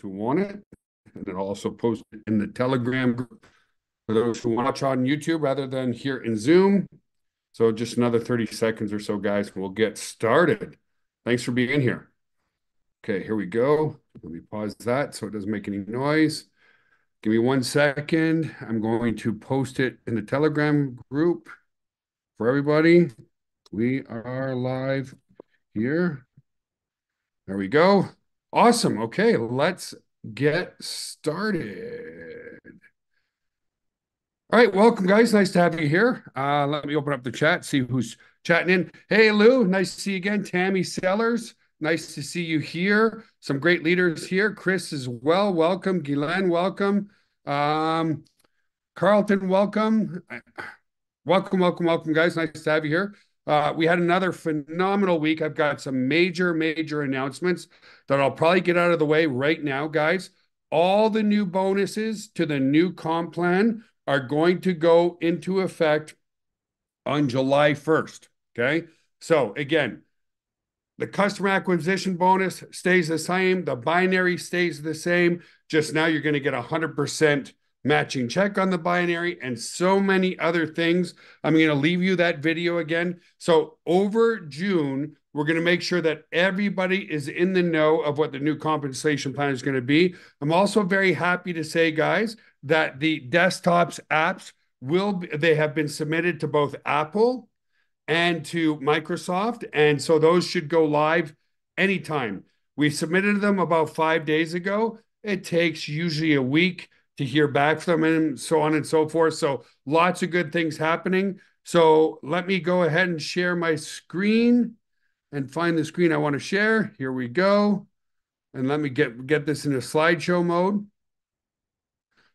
who want it. And then also post it in the Telegram group for those who watch on YouTube rather than here in Zoom. So just another 30 seconds or so, guys, we'll get started. Thanks for being here. Okay, here we go. Let me pause that so it doesn't make any noise. Give me one second. I'm going to post it in the Telegram group for everybody. We are live here. There we go. Awesome. Okay, let's get started. All right, welcome, guys. Nice to have you here. Uh, let me open up the chat, see who's chatting in. Hey, Lou, nice to see you again. Tammy Sellers, nice to see you here. Some great leaders here. Chris as well. Welcome. Guylaine, welcome. Um, Carlton, welcome. Welcome, welcome, welcome, guys. Nice to have you here. Uh, we had another phenomenal week. I've got some major, major announcements that I'll probably get out of the way right now, guys. All the new bonuses to the new comp plan are going to go into effect on July 1st. Okay. So again, the customer acquisition bonus stays the same. The binary stays the same. Just now you're going to get 100% matching check on the binary and so many other things. I'm going to leave you that video again. So over June, we're going to make sure that everybody is in the know of what the new compensation plan is going to be. I'm also very happy to say, guys, that the desktops apps will be, they have been submitted to both Apple and to Microsoft, and so those should go live anytime. We submitted them about five days ago. It takes usually a week to hear back from and so on and so forth. So lots of good things happening. So let me go ahead and share my screen and find the screen I want to share. Here we go. And let me get, get this in a slideshow mode.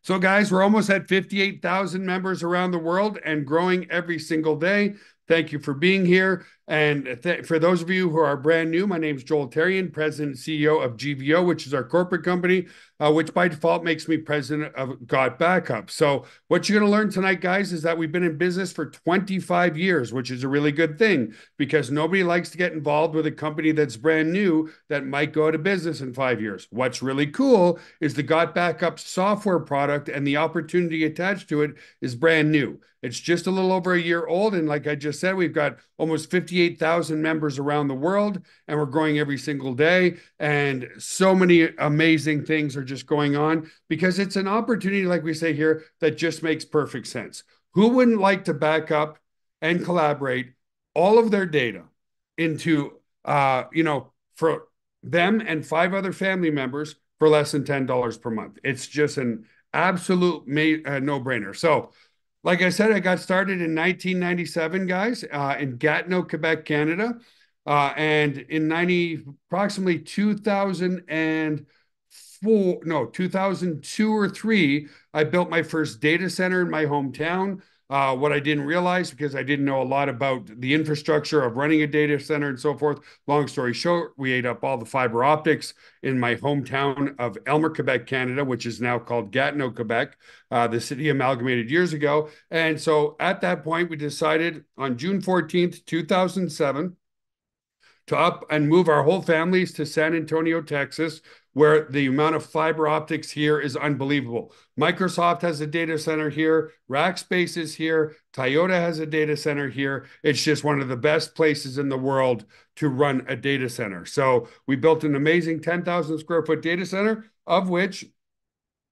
So, guys, we're almost at 58,000 members around the world and growing every single day. Thank you for being here. And th- for those of you who are brand new, my name is Joel Therien, President and CEO of GVO, which is our corporate company, uh, which by default makes me President of Got Backup. So, what you're going to learn tonight, guys, is that we've been in business for 25 years, which is a really good thing because nobody likes to get involved with a company that's brand new that might go out of business in five years. What's really cool is the Got Backup software product and the opportunity attached to it is brand new. It's just a little over a year old. And like I just said, we've got almost 58,000 members around the world, and we're growing every single day. And so many amazing things are just going on because it's an opportunity, like we say here, that just makes perfect sense. Who wouldn't like to back up and collaborate all of their data into, uh, you know, for them and five other family members for less than $10 per month? It's just an absolute ma- uh, no brainer. So, like I said, I got started in 1997, guys, uh, in Gatineau, Quebec, Canada. Uh, and in 90, approximately 2004, no, 2002 or three, I built my first data center in my hometown. Uh, what I didn't realize because I didn't know a lot about the infrastructure of running a data center and so forth. Long story short, we ate up all the fiber optics in my hometown of Aylmer, Quebec, Canada, which is now called Gatineau, Quebec. Uh, the city amalgamated years ago. And so at that point, we decided on June 14th, 2007, to up and move our whole families to San Antonio, Texas, where the amount of fiber optics here is unbelievable. Microsoft has a data center here, Rackspace is here, Toyota has a data center here. It's just one of the best places in the world to run a data center. So we built an amazing 10,000 square foot data center, of which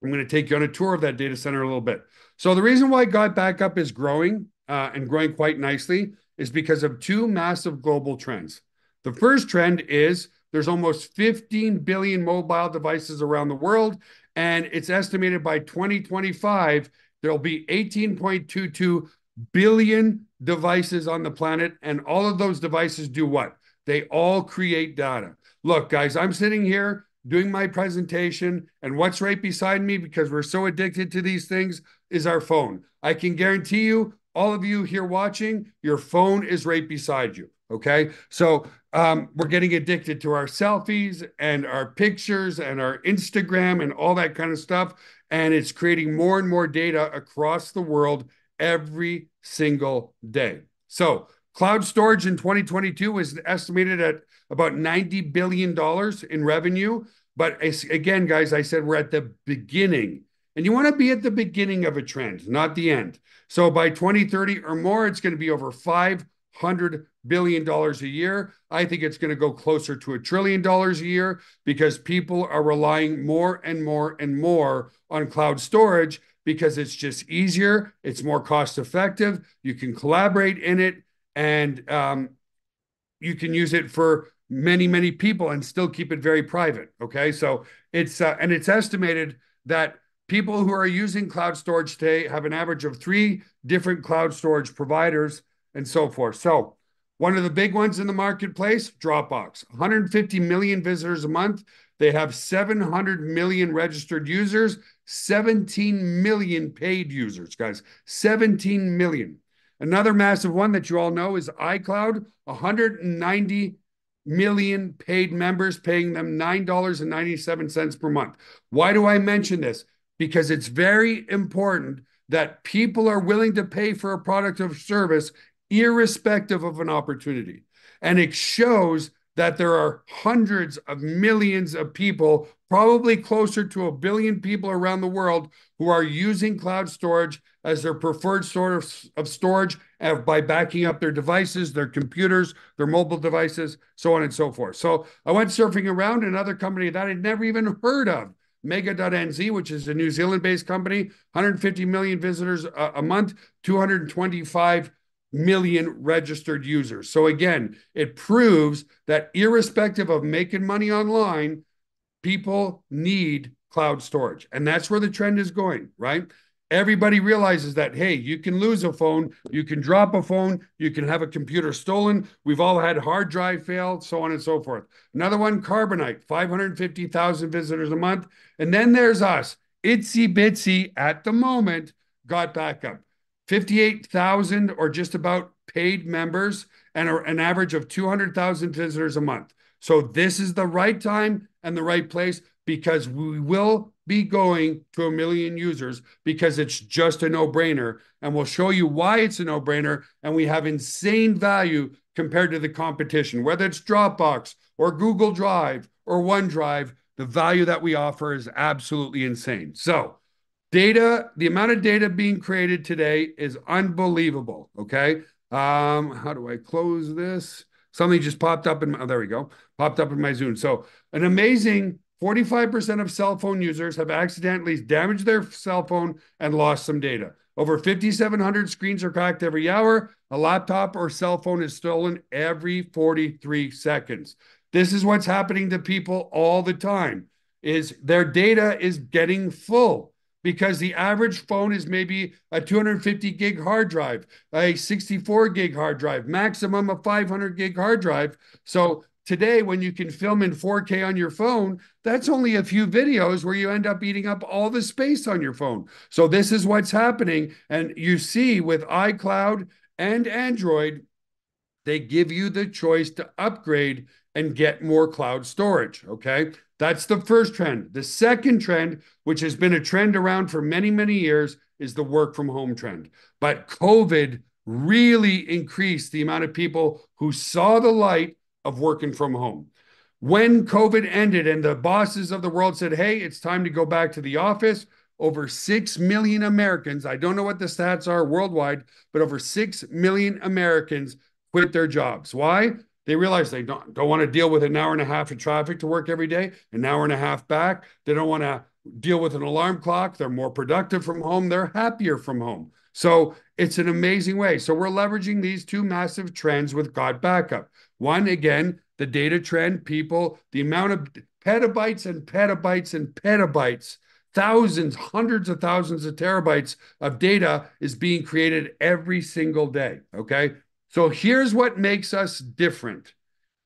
I'm going to take you on a tour of that data center a little bit. So the reason why Got Backup is growing uh, and growing quite nicely is because of two massive global trends. The first trend is there's almost 15 billion mobile devices around the world, and it's estimated by 2025 there'll be 18.22 billion devices on the planet, and all of those devices do what? They all create data. Look, guys, I'm sitting here doing my presentation, and what's right beside me, because we're so addicted to these things, is our phone. I can guarantee you, all of you here watching, your phone is right beside you. Okay. So um, we're getting addicted to our selfies and our pictures and our Instagram and all that kind of stuff. And it's creating more and more data across the world every single day. So cloud storage in 2022 was estimated at about $90 billion in revenue. But again, guys, I said we're at the beginning. And you want to be at the beginning of a trend, not the end. So by 2030 or more, it's going to be over 500 billion dollars a year. I think it's going to go closer to a trillion dollars a year because people are relying more and more and more on cloud storage because it's just easier, it's more cost effective, you can collaborate in it, and um, you can use it for many many people and still keep it very private. Okay, so it's uh, and it's estimated that people who are using cloud storage today have an average of three different cloud storage providers and so forth. So one of the big ones in the marketplace, Dropbox, 150 million visitors a month. They have 700 million registered users, 17 million paid users, guys. 17 million. Another massive one that you all know is iCloud, 190 million paid members, paying them $9.97 per month. Why do I mention this? Because it's very important that people are willing to pay for a product or service irrespective of an opportunity. And it shows that there are hundreds of millions of people, probably closer to a billion people around the world, who are using cloud storage as their preferred source of storage uh, by backing up their devices, their computers, their mobile devices, so on and so forth. So I went surfing around another company that I'd never even heard of. Mega.nz, which is a New Zealand based company, 150 million visitors a, a month, 225 million registered users. So again, it proves that irrespective of making money online, people need cloud storage. And that's where the trend is going, right? Everybody realizes that, hey, you can lose a phone, you can drop a phone, you can have a computer stolen. We've all had hard drive fail, so on and so forth. Another one, Carbonite, 550,000 visitors a month. And then there's us, itsy bitsy at the moment, Got Backup. 58,000 or just about paid members and an average of 200,000 visitors a month. So this is the right time and the right place because we will be going to a million users because it's just a no-brainer and we'll show you why it's a no-brainer and we have insane value compared to the competition whether it's Dropbox or Google Drive or OneDrive the value that we offer is absolutely insane. So, Data, the amount of data being created today is unbelievable. Okay. Um, how do I close this? Something just popped up in, oh, there we go, popped up in my Zoom. So, an amazing 45% of cell phone users have accidentally damaged their cell phone and lost some data. Over 5,700 screens are cracked every hour. A laptop or cell phone is stolen every 43 seconds. This is what's happening to people all the time is their data is getting full because the average phone is maybe a 250 gig hard drive, a 64 gig hard drive, maximum a 500 gig hard drive. So today, when you can film in 4K on your phone, that's only a few videos where you end up eating up all the space on your phone. So this is what's happening. And you see with iCloud and Android, they give you the choice to upgrade and get more cloud storage. Okay. That's the first trend. The second trend, which has been a trend around for many, many years, is the work from home trend. But COVID really increased the amount of people who saw the light of working from home. When COVID ended and the bosses of the world said, hey, it's time to go back to the office, over 6 million Americans, I don't know what the stats are worldwide, but over 6 million Americans quit their jobs. Why? They realize they don't, don't want to deal with an hour and a half of traffic to work every day, an hour and a half back. They don't want to deal with an alarm clock. They're more productive from home. They're happier from home. So it's an amazing way. So we're leveraging these two massive trends with Got Backup. One, again, the data trend, people, the amount of petabytes and petabytes and petabytes, thousands, hundreds of thousands of terabytes of data is being created every single day. Okay. So here's what makes us different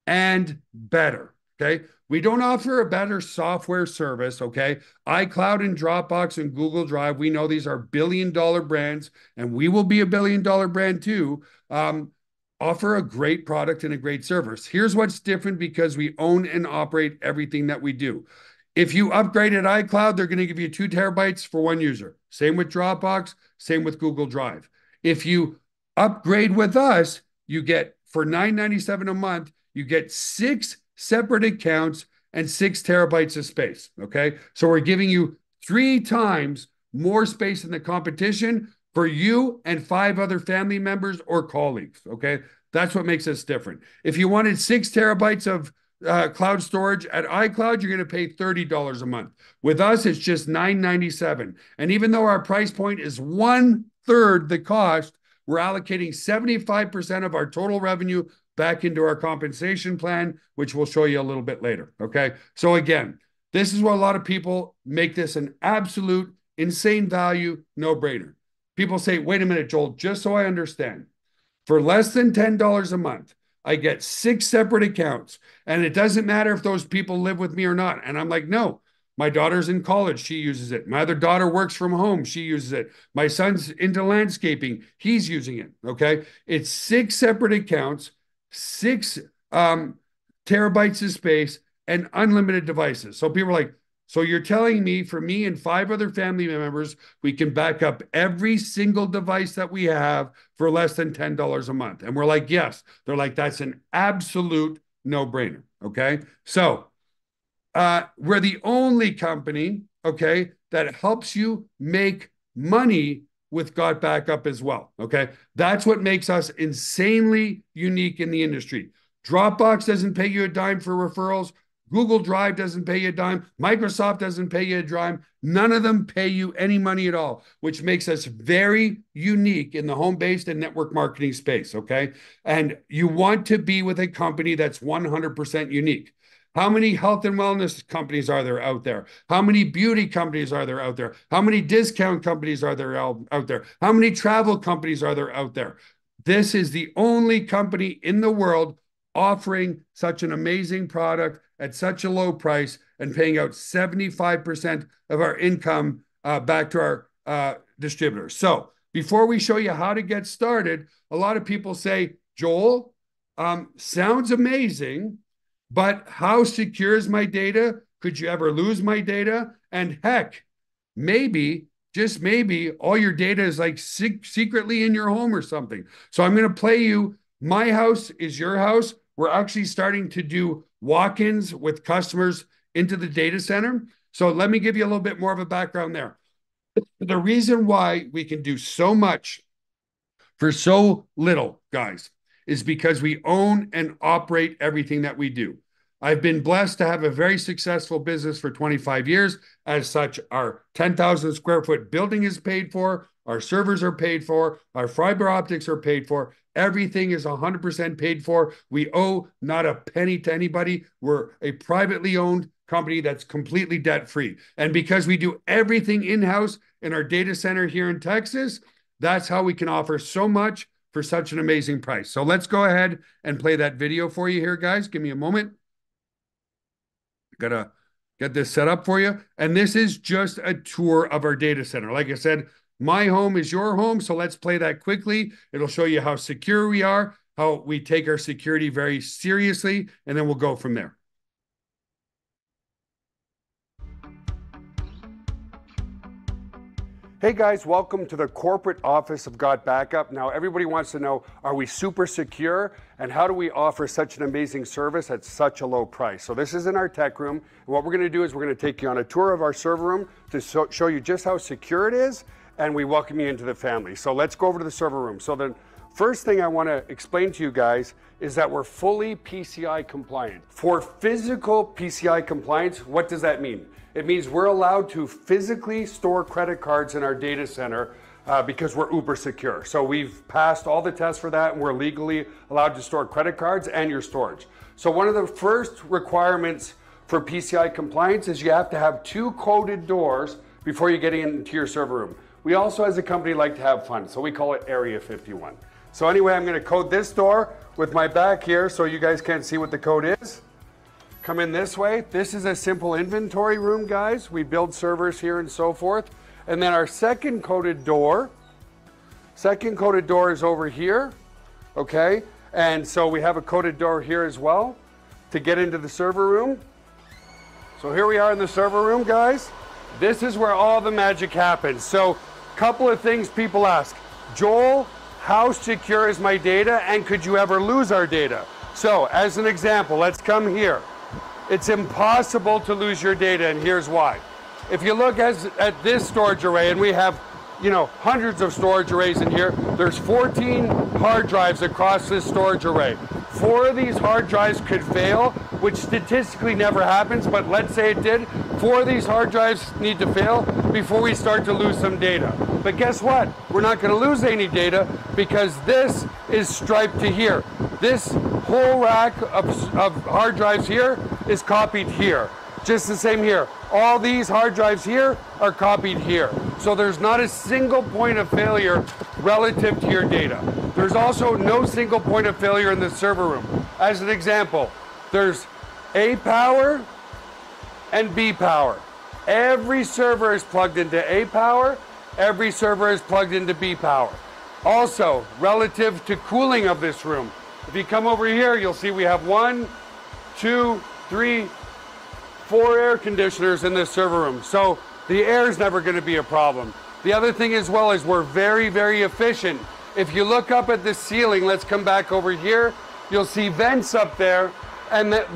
and better. Okay. We don't offer a better software service. Okay. iCloud and Dropbox and Google Drive, we know these are billion dollar brands and we will be a billion dollar brand too. Um, offer a great product and a great service. Here's what's different because we own and operate everything that we do. If you upgrade at iCloud, they're going to give you two terabytes for one user. Same with Dropbox, same with Google Drive. If you upgrade with us, you get for $9.97 a month, you get six separate accounts and six terabytes of space. Okay. So we're giving you three times more space than the competition for you and five other family members or colleagues. Okay. That's what makes us different. If you wanted six terabytes of uh, cloud storage at iCloud, you're going to pay $30 a month. With us, it's just $9.97. And even though our price point is one third the cost, we're allocating 75% of our total revenue back into our compensation plan, which we'll show you a little bit later. Okay. So, again, this is what a lot of people make this an absolute insane value, no brainer. People say, wait a minute, Joel, just so I understand, for less than $10 a month, I get six separate accounts, and it doesn't matter if those people live with me or not. And I'm like, no, my daughter's in college. She uses it. My other daughter works from home. She uses it. My son's into landscaping. He's using it. Okay. It's six separate accounts, six um, terabytes of space, and unlimited devices. So people are like, so you're telling me for me and five other family members, we can back up every single device that we have for less than $10 a month. And we're like, yes. They're like, that's an absolute no brainer. Okay. So uh, we're the only company, okay, that helps you make money with Got Backup as well. Okay. That's what makes us insanely unique in the industry. Dropbox doesn't pay you a dime for referrals. Google Drive doesn't pay you a dime. Microsoft doesn't pay you a dime. None of them pay you any money at all, which makes us very unique in the home based and network marketing space. Okay. And you want to be with a company that's 100% unique. How many health and wellness companies are there out there? How many beauty companies are there out there? How many discount companies are there out there? How many travel companies are there out there? This is the only company in the world offering such an amazing product at such a low price and paying out 75% of our income uh, back to our uh, distributors. So, before we show you how to get started, a lot of people say, Joel, um, sounds amazing, but how secure is my data? Could you ever lose my data? And heck, maybe, just maybe, all your data is like se- secretly in your home or something. So I'm going to play you My House is Your House. We're actually starting to do walk ins with customers into the data center. So let me give you a little bit more of a background there. The reason why we can do so much for so little, guys, is because we own and operate everything that we do. I've been blessed to have a very successful business for 25 years. As such, our 10,000 square foot building is paid for, our servers are paid for, our fiber optics are paid for. Everything is 100% paid for. We owe not a penny to anybody. We're a privately owned company that's completely debt free. And because we do everything in house in our data center here in Texas, that's how we can offer so much for such an amazing price. So let's go ahead and play that video for you here, guys. Give me a moment. Gotta get this set up for you. And this is just a tour of our data center. Like I said, my home is your home. So let's play that quickly. It'll show you how secure we are, how we take our security very seriously, and then we'll go from there. Hey guys, welcome to the corporate office of Got Backup. Now, everybody wants to know are we super secure and how do we offer such an amazing service at such a low price? So, this is in our tech room. And what we're going to do is we're going to take you on a tour of our server room to show you just how secure it is and we welcome you into the family. So, let's go over to the server room. So, the first thing I want to explain to you guys is that we're fully PCI compliant. For physical PCI compliance, what does that mean? It means we're allowed to physically store credit cards in our data center uh, because we're uber secure. So we've passed all the tests for that and we're legally allowed to store credit cards and your storage. So one of the first requirements for PCI compliance is you have to have two coded doors before you get into your server room. We also as a company like to have fun, so we call it Area 51. So anyway, I'm gonna code this door with my back here so you guys can't see what the code is. Come in this way. This is a simple inventory room, guys. We build servers here and so forth. And then our second coded door, second coded door is over here, okay? And so we have a coded door here as well to get into the server room. So here we are in the server room, guys. This is where all the magic happens. So a couple of things people ask. Joel, how secure is my data and could you ever lose our data? So as an example, let's come here. it's impossible to lose your data, and here's why. If you look as, at this storage array, and we have you know, hundreds of storage arrays in here. There's 14 hard drives across this storage array. Four of these hard drives could fail, which statistically never happens, but let's say it did. Four of these hard drives need to fail before we start to lose some data. But guess what? We're not going to lose any data because this is striped to here. This whole rack of, of hard drives here is copied here. Just the same here. All these hard drives here are copied here. So there's not a single point of failure relative to your data. There's also no single point of failure in the server room. As an example, there's A power and B power. Every server is plugged into A power, every server is plugged into B power. Also, relative to cooling of this room, if you come over here, you'll see we have one, two, three, four air conditioners in this server room. So the air is never going to be a problem. The other thing as well is we're very, very efficient. If you look up at the ceiling, let's come back over here, you'll see vents up there, and the,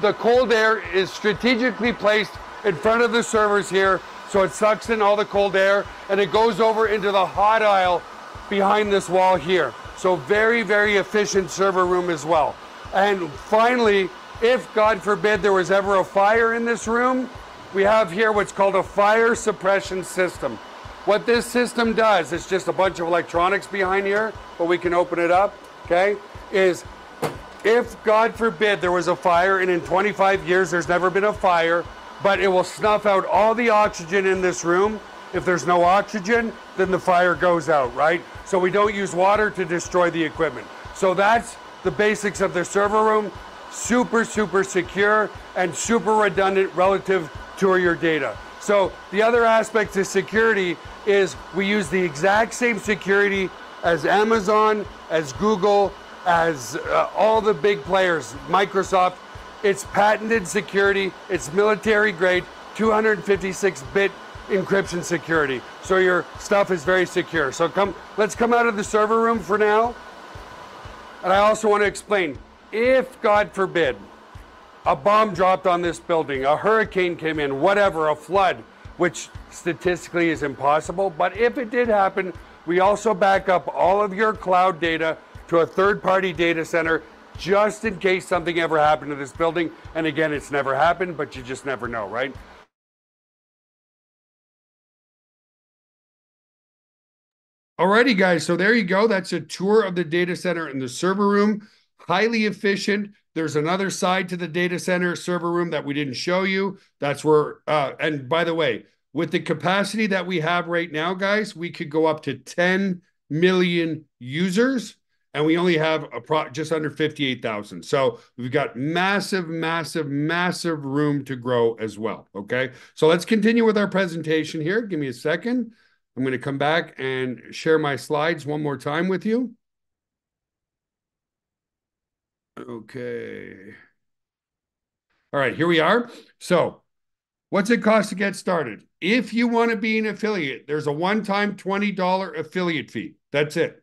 the cold air is strategically placed in front of the servers here, so it sucks in all the cold air, and it goes over into the hot aisle behind this wall here. So very, very efficient server room as well. And finally, if God forbid there was ever a fire in this room, we have here what's called a fire suppression system. What this system does, it's just a bunch of electronics behind here, but we can open it up, okay, is if God forbid there was a fire and in 25 years there's never been a fire, but it will snuff out all the oxygen in this room. If there's no oxygen, then the fire goes out, right? So we don't use water to destroy the equipment. So that's the basics of the server room super, super secure and super redundant relative to your data. So the other aspect to security is we use the exact same security as Amazon, as Google, as uh, all the big players, Microsoft. It's patented security, it's military grade, 256 bit encryption security. So your stuff is very secure. So come, let's come out of the server room for now. And I also want to explain if, God forbid, a bomb dropped on this building, a hurricane came in, whatever, a flood, which statistically is impossible, but if it did happen, we also back up all of your cloud data to a third party data center just in case something ever happened to this building. And again, it's never happened, but you just never know, right? Alrighty, guys. So there you go. That's a tour of the data center and the server room highly efficient. There's another side to the data center server room that we didn't show you. That's where, uh, and by the way, with the capacity that we have right now, guys, we could go up to 10 million users and we only have a pro- just under 58,000. So we've got massive, massive, massive room to grow as well. Okay. So let's continue with our presentation here. Give me a second. I'm going to come back and share my slides one more time with you. Okay. All right, here we are. So, what's it cost to get started? If you want to be an affiliate, there's a one time $20 affiliate fee. That's it.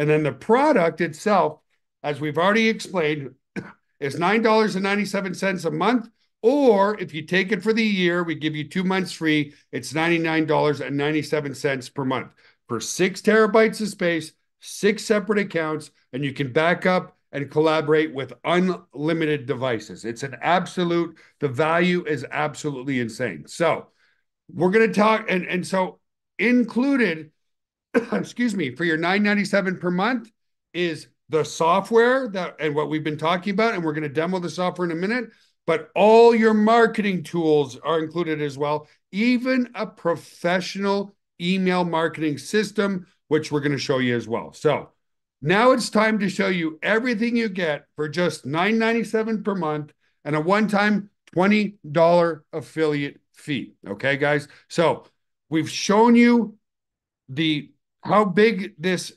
And then the product itself, as we've already explained, is $9.97 a month. Or if you take it for the year, we give you two months free. It's $99.97 per month for six terabytes of space, six separate accounts, and you can back up and collaborate with unlimited devices. It's an absolute, the value is absolutely insane. So we're going to talk, and, and so included, excuse me, for your 997 per month is the software that and what we've been talking about, and we're going to demo the software in a minute. But all your marketing tools are included as well, even a professional email marketing system, which we're going to show you as well. So now it's time to show you everything you get for just $9.97 per month and a one-time $20 affiliate fee. Okay, guys. So we've shown you the how big this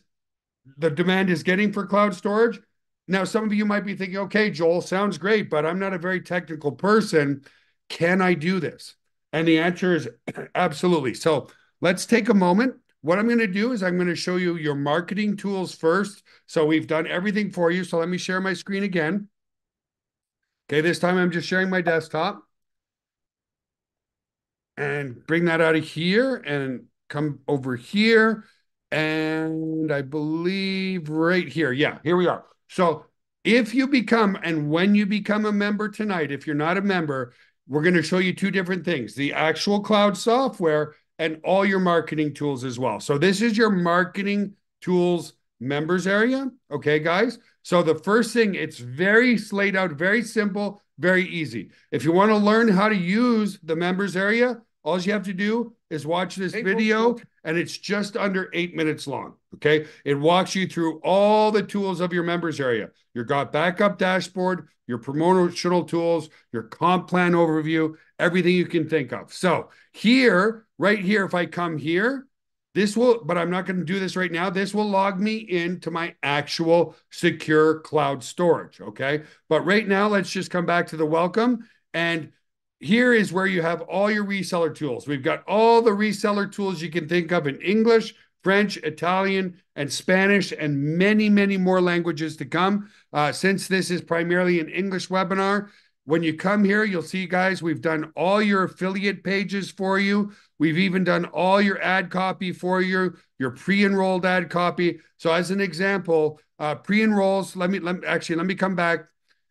the demand is getting for cloud storage. Now, some of you might be thinking, okay, Joel, sounds great, but I'm not a very technical person. Can I do this? And the answer is absolutely. So let's take a moment what I'm going to do is I'm going to show you your marketing tools first. So we've done everything for you. So let me share my screen again. Okay, this time I'm just sharing my desktop. And bring that out of here and come over here. And I believe right here. Yeah, here we are. So if you become, and when you become a member tonight, if you're not a member, we're going to show you two different things the actual cloud software and all your marketing tools as well. So this is your marketing tools members area. Okay, guys. So the first thing, it's very laid out, very simple, very easy. If you want to learn how to use the members area, all you have to do is watch this video and it's just under eight minutes long. Okay. It walks you through all the tools of your members area. Your got backup dashboard, your promotional tools, your comp plan overview, everything you can think of. So here, right here, if I come here, this will, but I'm not going to do this right now. This will log me into my actual secure cloud storage. Okay. But right now, let's just come back to the welcome. And here is where you have all your reseller tools. We've got all the reseller tools you can think of in English, French, Italian, and Spanish, and many, many more languages to come. Uh, since this is primarily an English webinar, when you come here, you'll see, guys, we've done all your affiliate pages for you. We've even done all your ad copy for you, your pre-enrolled ad copy. So as an example, uh, pre-enrolls, let me, let actually, let me come back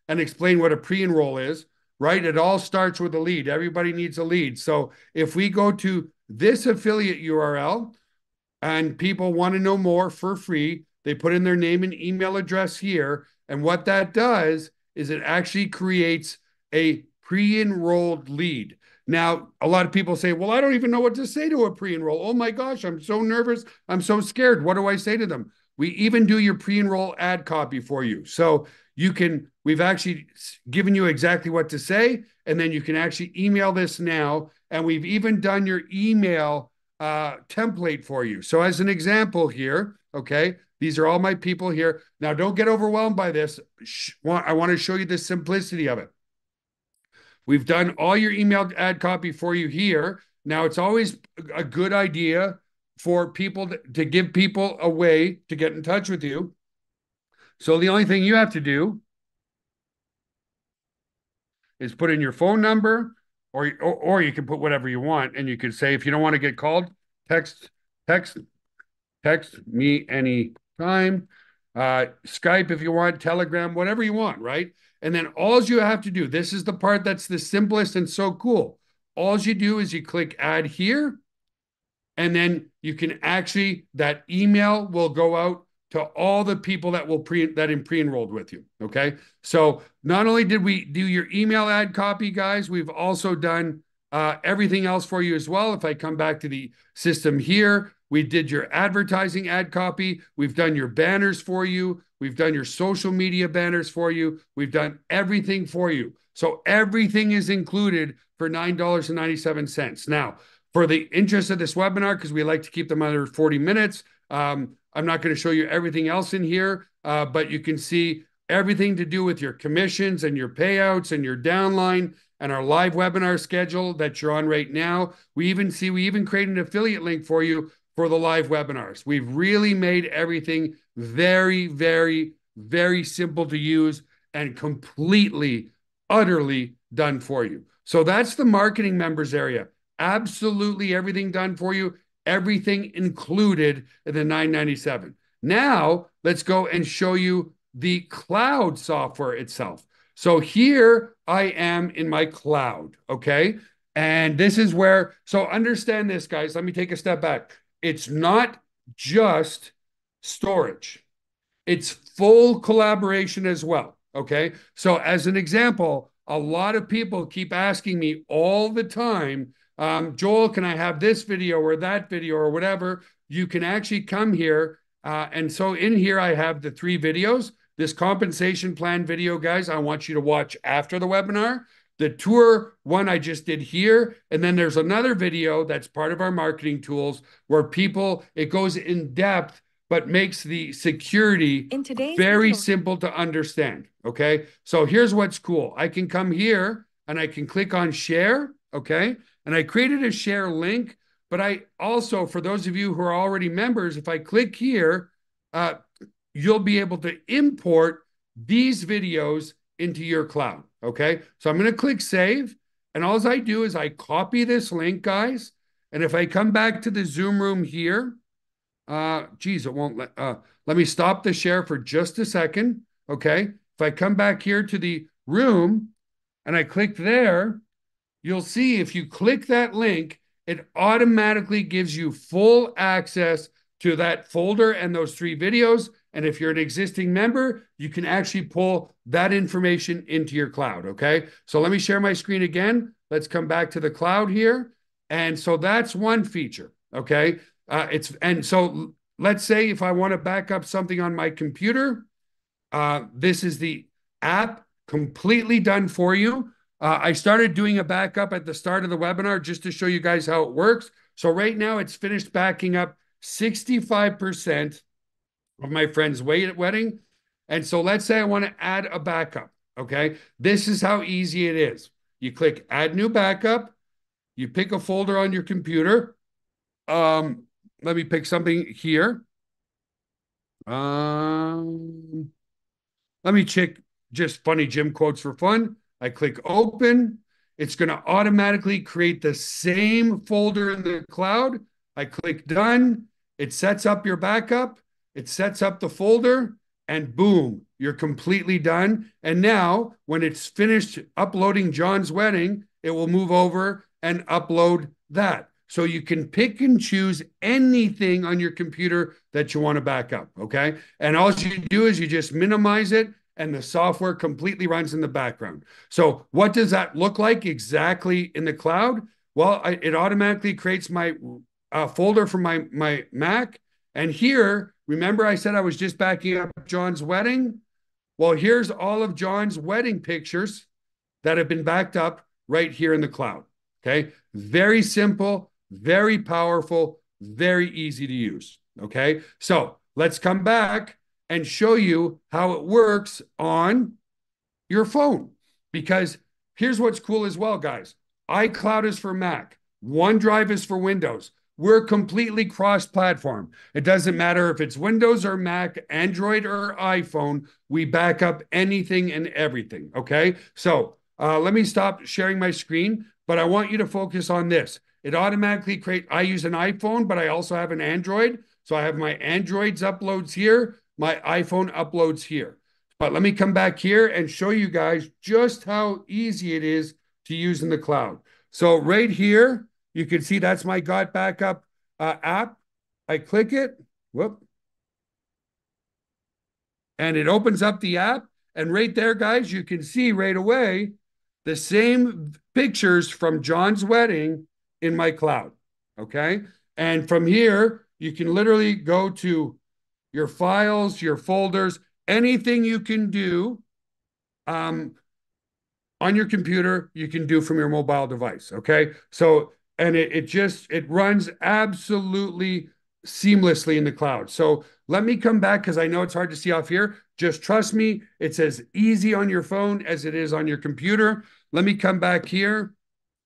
and explain what a pre-enroll is, right? It all starts with a lead. Everybody needs a lead. So if we go to this affiliate URL and people want to know more for free, they put in their name and email address here. And what that does is it actually creates a pre enrolled lead. Now, a lot of people say, Well, I don't even know what to say to a pre enroll. Oh my gosh, I'm so nervous. I'm so scared. What do I say to them? We even do your pre enroll ad copy for you. So you can, we've actually given you exactly what to say. And then you can actually email this now. And we've even done your email uh, template for you. So, as an example here, okay, these are all my people here. Now, don't get overwhelmed by this. I want to show you the simplicity of it. We've done all your email ad copy for you here. Now, it's always a good idea for people to, to give people a way to get in touch with you. So the only thing you have to do is put in your phone number, or, or, or you can put whatever you want, and you can say if you don't want to get called, text text text me anytime. Uh, Skype if you want, Telegram, whatever you want, right? And then all you have to do, this is the part that's the simplest and so cool. All you do is you click add here, and then you can actually, that email will go out to all the people that will pre that in pre-enrolled with you. Okay. So not only did we do your email ad copy, guys, we've also done uh, everything else for you as well. If I come back to the system here, we did your advertising ad copy. We've done your banners for you. We've done your social media banners for you. We've done everything for you. So everything is included for $9.97. Now, for the interest of this webinar, because we like to keep them under 40 minutes, um, I'm not going to show you everything else in here, uh, but you can see everything to do with your commissions and your payouts and your downline and our live webinar schedule that you're on right now. We even see, we even create an affiliate link for you for the live webinars. We've really made everything very, very, very simple to use and completely, utterly done for you. So that's the marketing members area. Absolutely everything done for you, everything included in the 997. Now, let's go and show you the cloud software itself. So here I am in my cloud, okay? And this is where, so understand this, guys. Let me take a step back. It's not just storage. It's full collaboration as well. Okay. So, as an example, a lot of people keep asking me all the time, um, Joel, can I have this video or that video or whatever? You can actually come here. Uh, and so, in here, I have the three videos. This compensation plan video, guys, I want you to watch after the webinar. The tour one I just did here. And then there's another video that's part of our marketing tools where people, it goes in depth but makes the security in very video. simple to understand. Okay. So here's what's cool. I can come here and I can click on share. Okay. And I created a share link. But I also, for those of you who are already members, if I click here, uh, you'll be able to import these videos into your cloud. Okay. So I'm going to click save. And all I do is I copy this link, guys. And if I come back to the Zoom room here, uh, geez, it won't let, uh, let me stop the share for just a second. Okay. If I come back here to the room and I click there, you'll see if you click that link, it automatically gives you full access to that folder and those three videos. And if you're an existing member, you can actually pull that information into your cloud. Okay. So let me share my screen again. Let's come back to the cloud here. And so that's one feature. Okay. Uh, it's and so let's say if I want to back up something on my computer, uh, this is the app completely done for you. Uh, I started doing a backup at the start of the webinar just to show you guys how it works. So right now it's finished backing up 65% of my friend's wedding. And so let's say I want to add a backup. Okay. This is how easy it is. You click add new backup. You pick a folder on your computer. Um, let me pick something here. Um, let me check just funny gym quotes for fun. I click open. It's going to automatically create the same folder in the cloud. I click done. It sets up your backup. It sets up the folder and boom, you're completely done. And now, when it's finished uploading John's wedding, it will move over and upload that. So you can pick and choose anything on your computer that you want to back up. Okay. And all you do is you just minimize it and the software completely runs in the background. So, what does that look like exactly in the cloud? Well, I, it automatically creates my uh, folder for my, my Mac. And here, remember I said I was just backing up John's wedding? Well, here's all of John's wedding pictures that have been backed up right here in the cloud. Okay. Very simple, very powerful, very easy to use. Okay. So let's come back and show you how it works on your phone. Because here's what's cool as well, guys iCloud is for Mac, OneDrive is for Windows. We're completely cross platform. It doesn't matter if it's Windows or Mac, Android or iPhone, we back up anything and everything. Okay. So uh, let me stop sharing my screen, but I want you to focus on this. It automatically create. I use an iPhone, but I also have an Android. So I have my Android's uploads here, my iPhone uploads here. But let me come back here and show you guys just how easy it is to use in the cloud. So right here, you can see that's my Got Backup uh, app. I click it, whoop, and it opens up the app. And right there, guys, you can see right away the same pictures from John's wedding in my cloud. Okay. And from here, you can literally go to your files, your folders, anything you can do um, on your computer, you can do from your mobile device. Okay. So and it, it just it runs absolutely seamlessly in the cloud. So let me come back because I know it's hard to see off here. Just trust me, it's as easy on your phone as it is on your computer. Let me come back here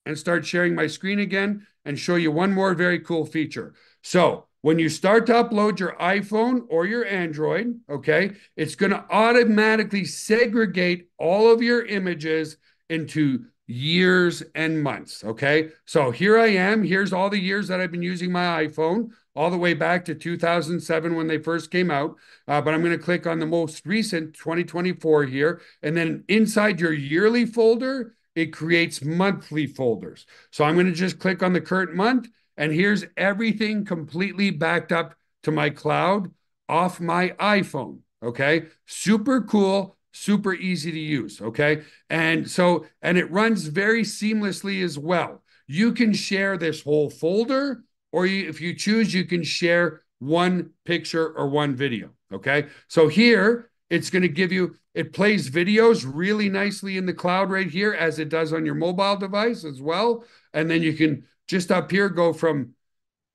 and start sharing my screen again and show you one more very cool feature. So when you start to upload your iPhone or your Android, okay, it's going to automatically segregate all of your images into years and months. Okay. So here I am. Here's all the years that I've been using my iPhone, all the way back to 2007 when they first came out. Uh, but I'm going to click on the most recent 2024 here. And then inside your yearly folder, it creates monthly folders. So I'm going to just click on the current month. And here's everything completely backed up to my cloud off my iPhone. Okay. Super cool super easy to use. Okay. And so, and it runs very seamlessly as well. You can share this whole folder, or you, if you choose, you can share one picture or one video. Okay. So here it's going to give you, it plays videos really nicely in the cloud right here, as it does on your mobile device as well. And then you can just up here go from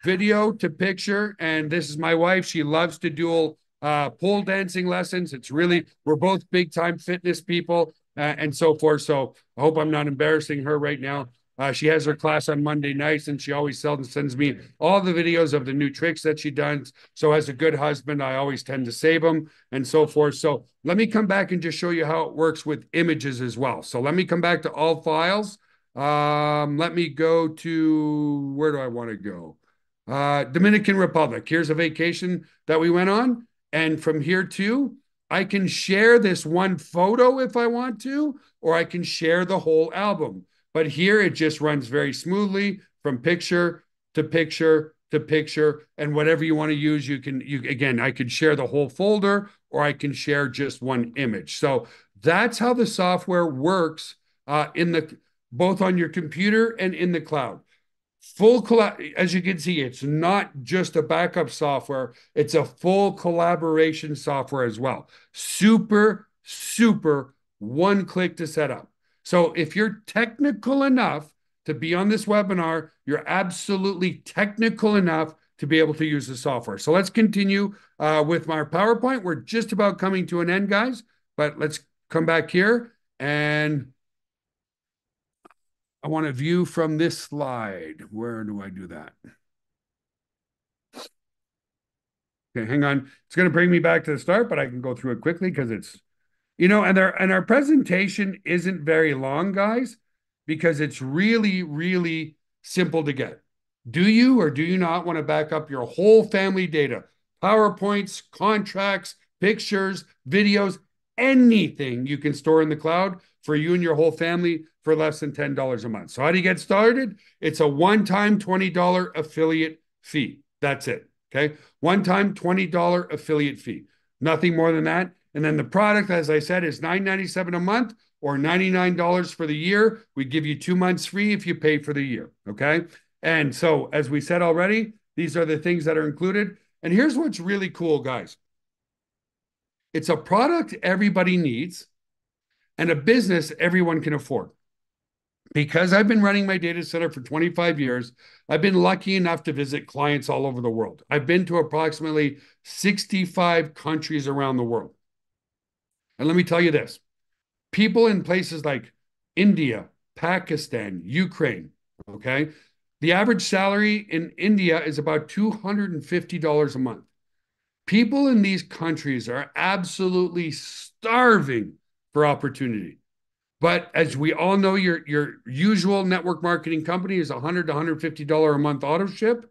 video to picture. And this is my wife. She loves to do uh, pole dancing lessons. It's really, we're both big time fitness people uh, and so forth. So I hope I'm not embarrassing her right now. Uh, she has her class on Monday nights, and she always sends me all the videos of the new tricks that she does. So, as a good husband, I always tend to save them and so forth. So, let me come back and just show you how it works with images as well. So, let me come back to all files. Um, let me go to where do I want to go? Uh, Dominican Republic. Here's a vacation that we went on. And from here too, I can share this one photo if I want to, or I can share the whole album. But here it just runs very smoothly from picture to picture to picture and whatever you want to use you can you again I could share the whole folder or I can share just one image. So that's how the software works uh, in the both on your computer and in the cloud. Full as you can see, it's not just a backup software, it's a full collaboration software as well. Super, super one click to set up. So if you're technical enough to be on this webinar, you're absolutely technical enough to be able to use the software. So let's continue uh, with my PowerPoint. We're just about coming to an end, guys, but let's come back here and I want to view from this slide. Where do I do that? Okay, hang on. It's going to bring me back to the start, but I can go through it quickly because it's, you know, and our and our presentation isn't very long, guys, because it's really, really simple to get. Do you or do you not want to back up your whole family data? PowerPoints, contracts, pictures, videos, anything you can store in the cloud for you and your whole family for less than $10 a month. So, how do you get started? It's a one time $20 affiliate fee. That's it. Okay. One time $20 affiliate fee. Nothing more than that. And then the product, as I said, is $9.97 a month or $99 for the year. We give you two months free if you pay for the year. Okay. And so, as we said already, these are the things that are included. And here's what's really cool, guys it's a product everybody needs and a business everyone can afford. Because I've been running my data center for 25 years, I've been lucky enough to visit clients all over the world. I've been to approximately 65 countries around the world. And let me tell you this people in places like India, Pakistan, Ukraine, okay? The average salary in India is about $250 a month. People in these countries are absolutely starving for opportunity. But as we all know, your, your usual network marketing company is 100 to $150 a month auto ship.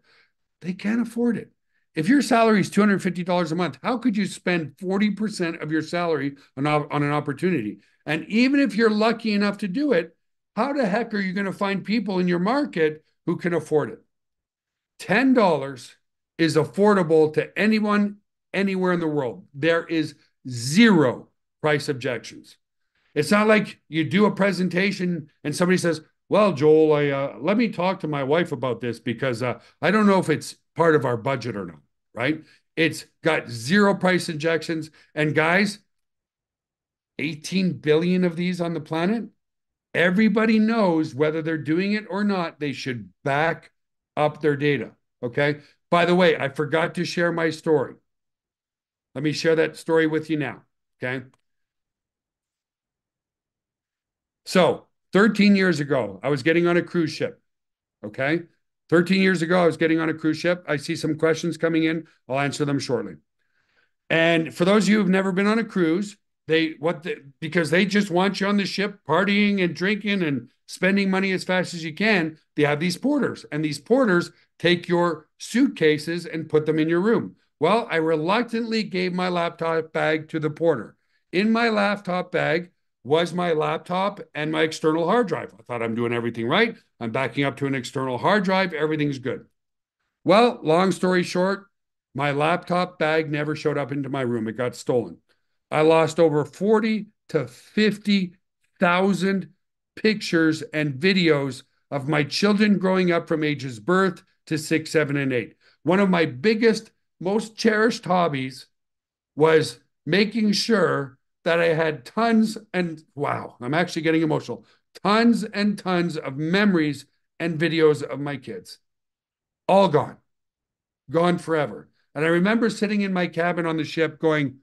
They can't afford it. If your salary is $250 a month, how could you spend 40% of your salary on, on an opportunity? And even if you're lucky enough to do it, how the heck are you going to find people in your market who can afford it? $10 is affordable to anyone anywhere in the world. There is zero price objections. It's not like you do a presentation and somebody says, "Well, Joel, I uh, let me talk to my wife about this because uh, I don't know if it's part of our budget or not." Right? It's got zero price injections, and guys, 18 billion of these on the planet. Everybody knows whether they're doing it or not. They should back up their data. Okay. By the way, I forgot to share my story. Let me share that story with you now. Okay. So 13 years ago, I was getting on a cruise ship. Okay. 13 years ago, I was getting on a cruise ship. I see some questions coming in. I'll answer them shortly. And for those of you who've never been on a cruise, they what the, because they just want you on the ship partying and drinking and spending money as fast as you can. They have these porters, and these porters take your suitcases and put them in your room. Well, I reluctantly gave my laptop bag to the porter. In my laptop bag was my laptop and my external hard drive. I thought I'm doing everything right. I'm backing up to an external hard drive. Everything's good. Well, long story short, my laptop bag never showed up into my room. It got stolen. I lost over 40 to 50,000 pictures and videos of my children growing up from ages birth to six, seven, and eight. One of my biggest most cherished hobbies was making sure that I had tons and wow, I'm actually getting emotional. Tons and tons of memories and videos of my kids. All gone. Gone forever. And I remember sitting in my cabin on the ship going,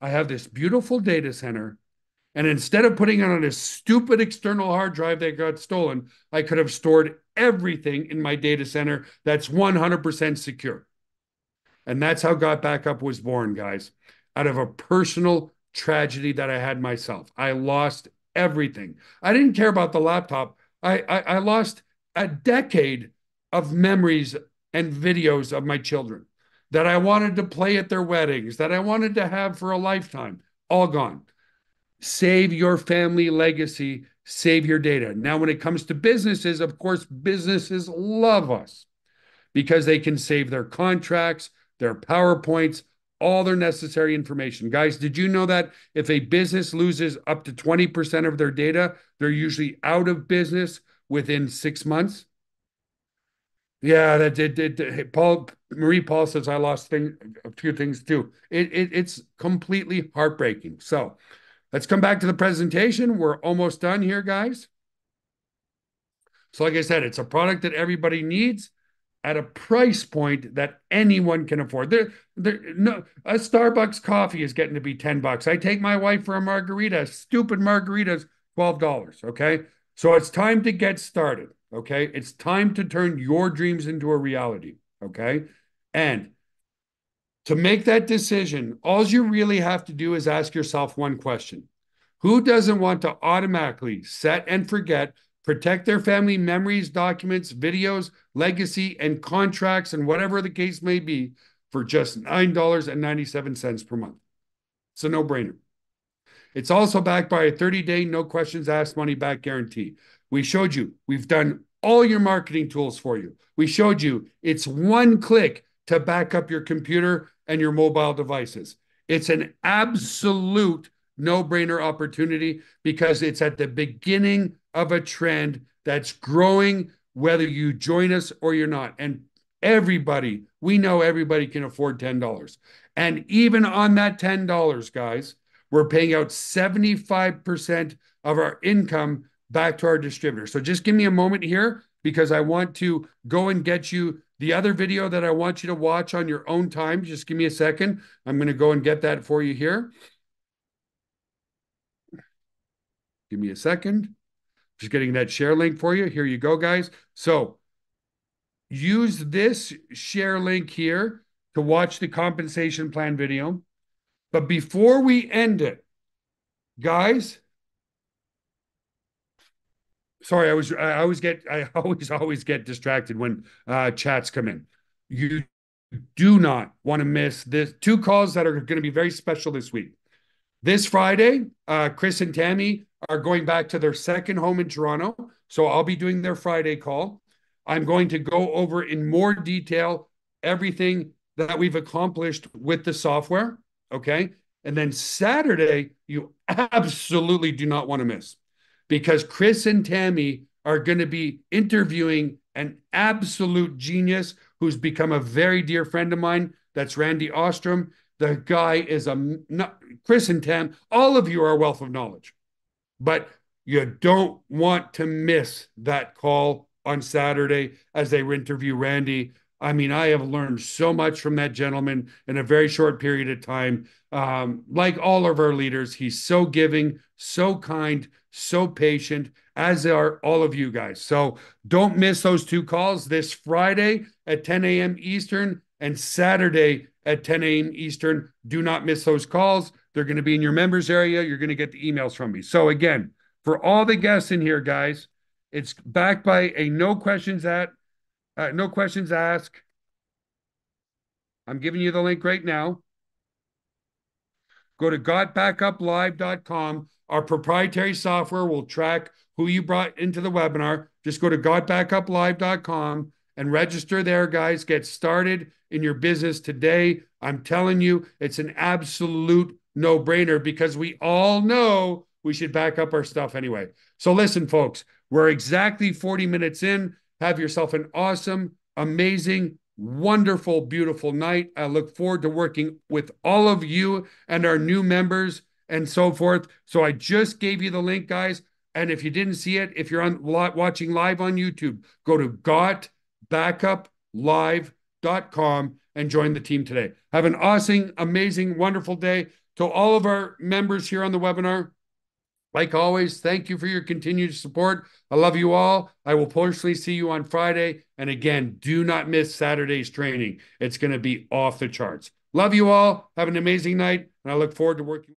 I have this beautiful data center And instead of putting it on a stupid external hard drive that got stolen, I could have stored everything in my data center that's 100% secure. And that's how Got Backup was born, guys, out of a personal tragedy that I had myself. I lost everything. I didn't care about the laptop. I, I, I lost a decade of memories and videos of my children that I wanted to play at their weddings, that I wanted to have for a lifetime, all gone. Save your family legacy, save your data. Now, when it comes to businesses, of course, businesses love us because they can save their contracts, their PowerPoints, all their necessary information. Guys, did you know that if a business loses up to 20% of their data, they're usually out of business within six months? Yeah, that did. Paul Marie Paul says I lost thing, a few things too. It, it it's completely heartbreaking. So let's come back to the presentation. We're almost done here, guys. So, like I said, it's a product that everybody needs at a price point that anyone can afford. There, there, no, a Starbucks coffee is getting to be 10 bucks. I take my wife for a margarita, stupid margaritas, $12. Okay. So it's time to get started. Okay. It's time to turn your dreams into a reality. Okay. And to make that decision, all you really have to do is ask yourself one question Who doesn't want to automatically set and forget protect their family memories, documents, videos, legacy, and contracts, and whatever the case may be, for just $9.97 per month. It's a no brainer. It's also backed by a 30 day, no questions asked money back guarantee. We showed you, we've done all your marketing tools for you. We showed you it's one click to back up your computer and your mobile devices. It's an absolute no brainer opportunity because it's at the beginning of a trend that's growing, whether you join us or you're not. And everybody, we know everybody can afford $10. And even on that $10, guys, we're paying out 75% of our income back to our distributor. So just give me a moment here because I want to go and get you the other video that I want you to watch on your own time. Just give me a second. I'm going to go and get that for you here. Give me a second. Just getting that share link for you. Here you go, guys. So use this share link here to watch the compensation plan video. But before we end it, guys, sorry, I was I always get I always always get distracted when uh, chats come in. You do not want to miss this two calls that are going to be very special this week. This Friday, uh, Chris and Tammy are going back to their second home in Toronto. So I'll be doing their Friday call. I'm going to go over in more detail everything that we've accomplished with the software. Okay. And then Saturday, you absolutely do not want to miss because Chris and Tammy are going to be interviewing an absolute genius who's become a very dear friend of mine. That's Randy Ostrom. The guy is a Chris and Tam. All of you are a wealth of knowledge, but you don't want to miss that call on Saturday as they interview Randy. I mean, I have learned so much from that gentleman in a very short period of time. Um, like all of our leaders, he's so giving, so kind, so patient, as are all of you guys. So don't miss those two calls this Friday at 10 a.m. Eastern and Saturday at 10 a.m. Eastern. Do not miss those calls. They're going to be in your members area. You're going to get the emails from me. So again, for all the guests in here, guys, it's backed by a no questions at uh, no questions asked. I'm giving you the link right now. Go to gotbackuplive.com. Our proprietary software will track who you brought into the webinar. Just go to gotbackuplive.com and register there, guys. Get started in your business today. I'm telling you, it's an absolute no brainer because we all know we should back up our stuff anyway. So, listen, folks, we're exactly 40 minutes in. Have yourself an awesome, amazing, wonderful, beautiful night. I look forward to working with all of you and our new members and so forth. So, I just gave you the link, guys. And if you didn't see it, if you're on watching live on YouTube, go to gotbackuplive.com and join the team today. Have an awesome, amazing, wonderful day. To all of our members here on the webinar, Like always, thank you for your continued support. I love you all. I will personally see you on Friday. And again, do not miss Saturday's training. It's going to be off the charts. Love you all. Have an amazing night. And I look forward to working.